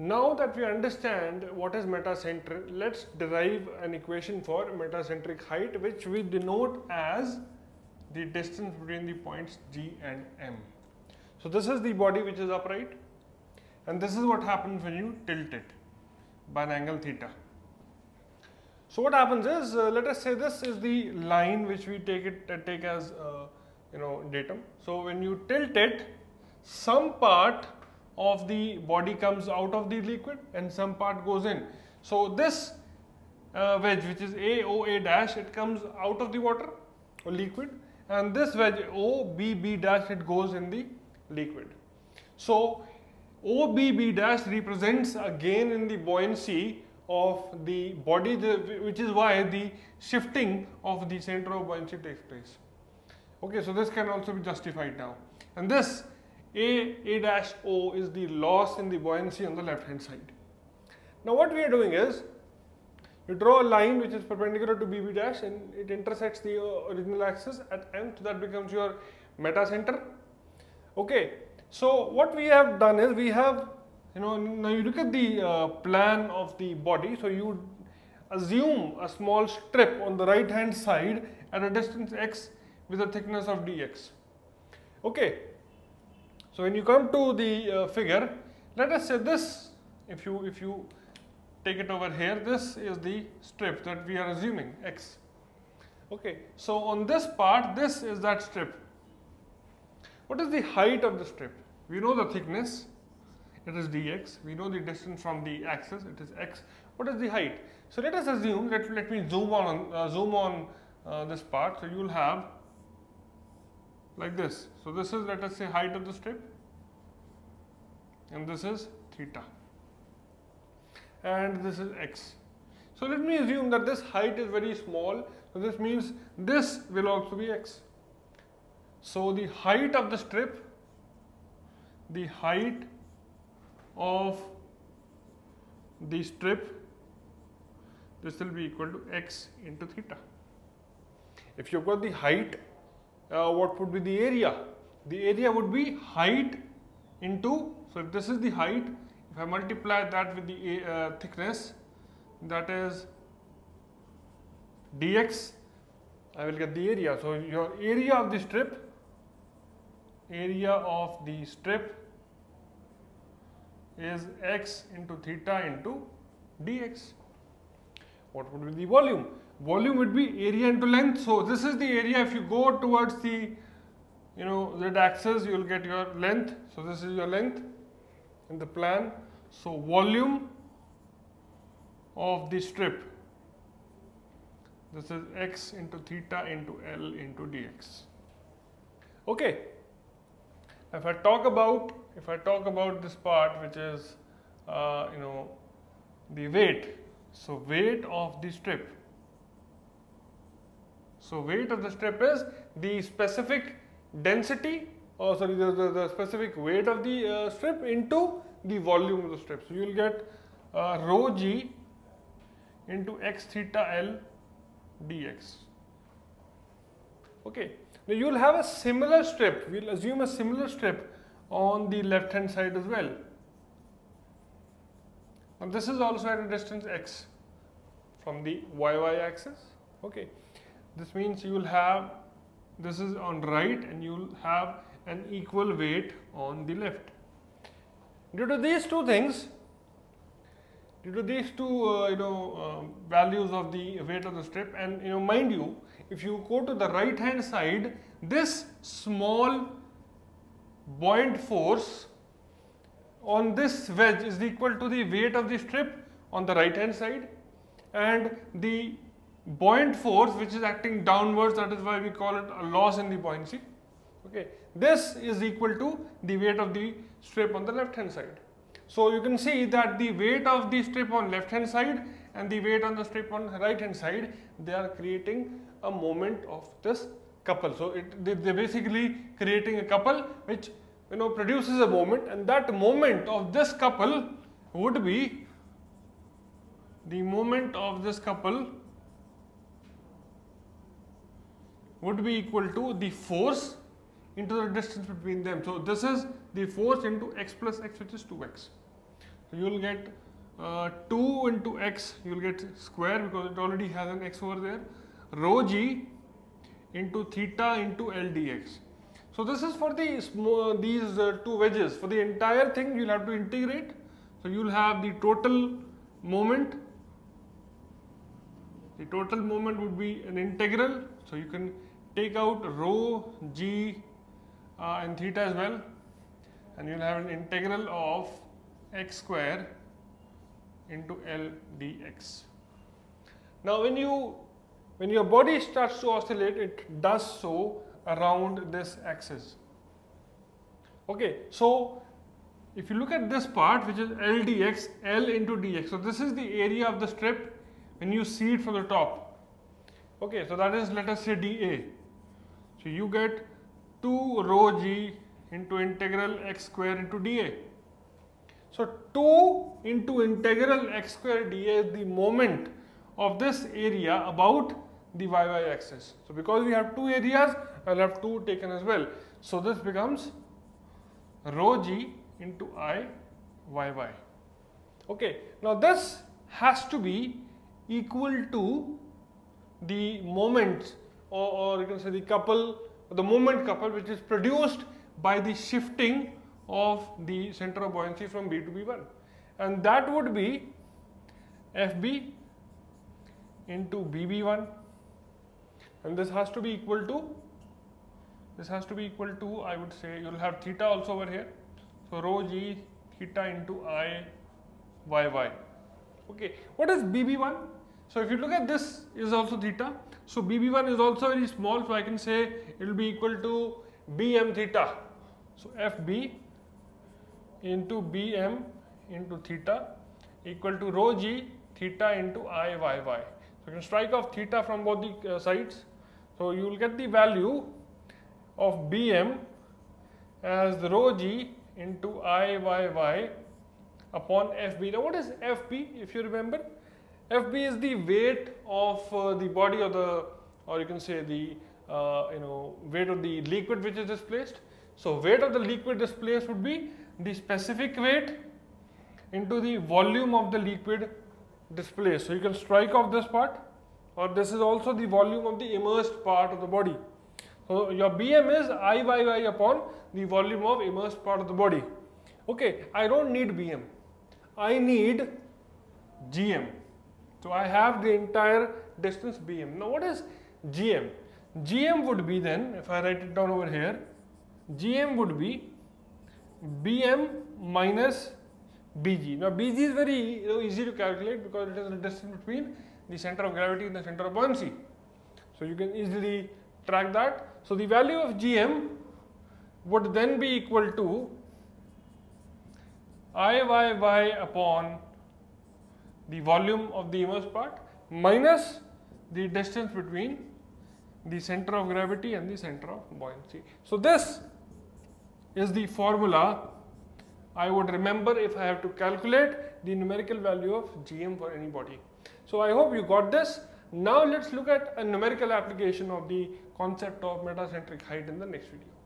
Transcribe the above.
Now that we understand what is metacenter, let's derive an equation for metacentric height which we denote as the distance between the points G and M. So this is the body which is upright and this is what happens when you tilt it by an angle theta. So what happens is, uh, let us say this is the line which we take it uh, take as uh, you know datum. So when you tilt it, some part of the body comes out of the liquid and some part goes in. So this uh, wedge which is AOA dash it comes out of the water or liquid and this wedge OBB dash it goes in the liquid. So OBB dash represents a gain in the buoyancy of the body which is why the shifting of the center of buoyancy takes place. Okay, so this can also be justified now. And this A, A dash O is the loss in the buoyancy on the left hand side. Now what we are doing is, you draw a line which is perpendicular to BB dash and it intersects the uh, original axis at M, so that becomes your meta center. Okay, so what we have done is we have you know now you look at the uh, plan of the body so you assume a small strip on the right hand side at a distance x with a thickness of dx okay so when you come to the uh, figure let us say this if you if you take it over here this is the strip that we are assuming x okay so on this part this is that strip what is the height of the strip we know the thickness it is dx. We know the distance from the axis, it is x. What is the height? So let us assume, let, let me zoom on, uh, zoom on uh, this part. So you will have like this. So this is let us say height of the strip and this is theta and this is x. So let me assume that this height is very small. So this means this will also be x. So the height of the strip, the height of the strip this will be equal to x into theta. If you've got the height, uh, what would be the area? The area would be height into, so if this is the height, if I multiply that with the uh, thickness, that is dx, I will get the area. So your area of the strip, area of the strip is x into theta into dx. What would be the volume? Volume would be area into length. So this is the area. If you go towards the you know z axis, you will get your length. So this is your length in the plan. So volume of the strip. This is x into theta into L into dx. Okay. If I talk about if I talk about this part which is uh, you know the weight so weight of the strip so weight of the strip is the specific density or sorry the, the, the specific weight of the uh, strip into the volume of the strip. So you will get uh, rho g into x theta l dx. Okay. Now you will have a similar strip. We will assume a similar strip on the left hand side as well. Now, this is also at a distance x from the yy axis. Okay, this means you will have this is on right and you will have an equal weight on the left. Due to these two things, due to these two uh, you know uh, values of the weight of the strip and you know mind you if you go to the right hand side this small buoyant force on this wedge is equal to the weight of the strip on the right hand side and the buoyant force which is acting downwards that is why we call it a loss in the buoyancy. Okay. This is equal to the weight of the strip on the left hand side. So you can see that the weight of the strip on left hand side and the weight on the strip on right hand side they are creating a moment of this couple. So it, they, they're basically creating a couple which you know produces a moment and that moment of this couple would be the moment of this couple would be equal to the force into the distance between them. So this is the force into x plus x which is 2x. So you will get uh, 2 into x, you will get square because it already has an x over there, rho g into theta into L dx. So this is for the these uh, two wedges. For the entire thing, you'll have to integrate. So you'll have the total moment. The total moment would be an integral. So you can take out rho g uh, and theta as well, and you'll have an integral of x square into L dx. Now when you when your body starts to oscillate, it does so around this axis. Okay, so if you look at this part which is L dx, L into dx, so this is the area of the strip when you see it from the top. Okay, so that is let us say dA. So you get 2 rho g into integral x square into dA. So 2 into integral x square dA is the moment of this area about the y-y axis. So because we have two areas, I'll have 2 taken as well. So this becomes rho g into i y-y. Okay, now this has to be equal to the moment or, or you can say the couple, the moment couple which is produced by the shifting of the center of buoyancy from B to B1 and that would be FB into BB1 and this has to be equal to this has to be equal to I would say you'll have theta also over here. So rho g theta into I y y. Okay what is BB1 so if you look at this is also theta so BB1 is also very small so I can say it will be equal to BM theta so FB into Bm into theta equal to rho g theta into I y y. So you can strike off theta from both the uh, sides. So you will get the value of Bm as rho g into I y y upon Fb. Now what is Fb if you remember? Fb is the weight of uh, the body or the or you can say the uh, you know weight of the liquid which is displaced. So weight of the liquid displaced would be the specific weight into the volume of the liquid displaced. So you can strike off this part or this is also the volume of the immersed part of the body. So your BM is IYY upon the volume of immersed part of the body. Okay, I don't need BM. I need GM. So I have the entire distance BM. Now what is GM? GM would be then, if I write it down over here, GM would be Bm minus Bg. Now Bg is very easy to calculate because it is the distance between the center of gravity and the center of buoyancy. So you can easily track that. So the value of Gm would then be equal to Iyy upon the volume of the immersed part minus the distance between the center of gravity and the center of buoyancy. So this is the formula I would remember if I have to calculate the numerical value of GM for any body. So I hope you got this. Now let's look at a numerical application of the concept of metacentric height in the next video.